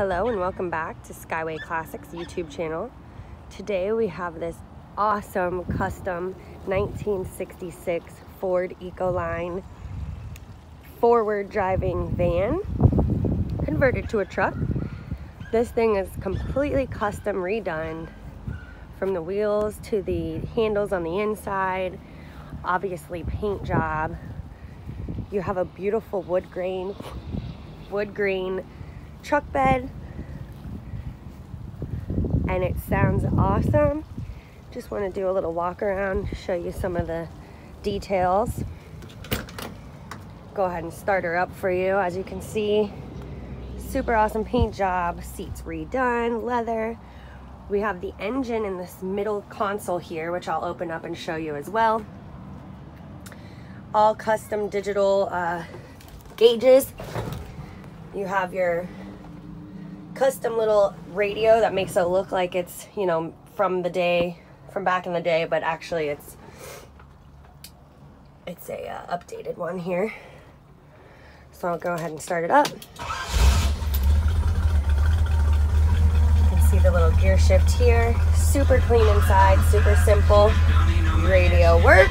Hello and welcome back to Skyway Classics YouTube channel. Today we have this awesome custom 1966 Ford Econoline forward driving van converted to a truck. This thing is completely custom redone from the wheels to the handles on the inside, obviously paint job. You have a beautiful wood grain, wood green truck bed and it sounds awesome. Just want to do a little walk around, show you some of the details. Go ahead and start her up for you. As you can see, super awesome paint job, seats redone, leather. We have the engine in this middle console here, which I'll open up and show you as well. All custom digital uh, gauges. You have your custom little radio that makes it look like it's, you know, from the day, from back in the day, but actually it's, it's a uh, updated one here. So I'll go ahead and start it up. You can see the little gear shift here. Super clean inside, super simple. Radio works.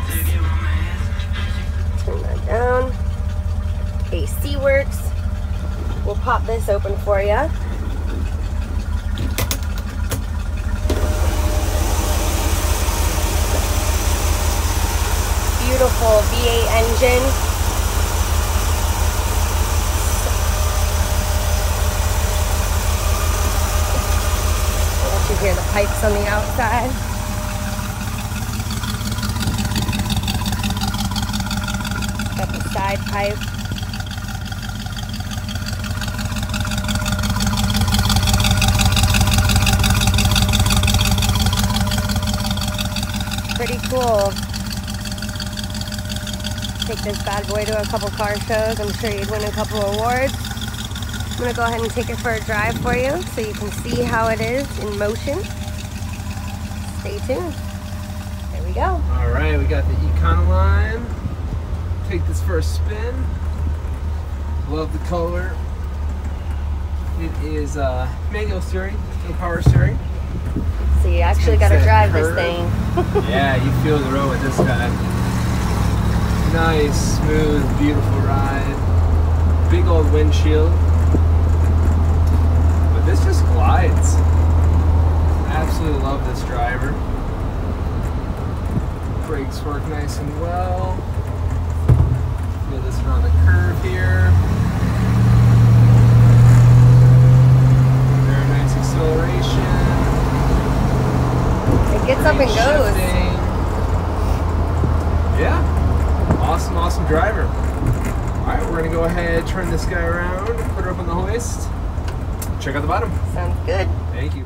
Turn that down. AC works. We'll pop this open for you. beautiful V8 engine. You hear the pipes on the outside. Got the side pipe. Pretty cool take this bad boy to a couple car shows. I'm sure you'd win a couple awards. I'm gonna go ahead and take it for a drive for you so you can see how it is in motion. Stay tuned. There we go. All right, we got the Econoline. Take this for a spin. Love the color. It is uh, manual steering, no power steering. So you actually got to drive curve. this thing. yeah, you feel the road with this guy nice, smooth, beautiful ride. Big old windshield. But this just glides. I absolutely love this driver. Brakes work nice and well. Feel this around the curve here. Very nice acceleration. It gets up and goes. Shifting. Yeah awesome, awesome driver. All right, we're gonna go ahead, turn this guy around, put her up on the hoist. Check out the bottom. Sounds good. Thank you.